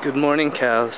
Good morning, cows.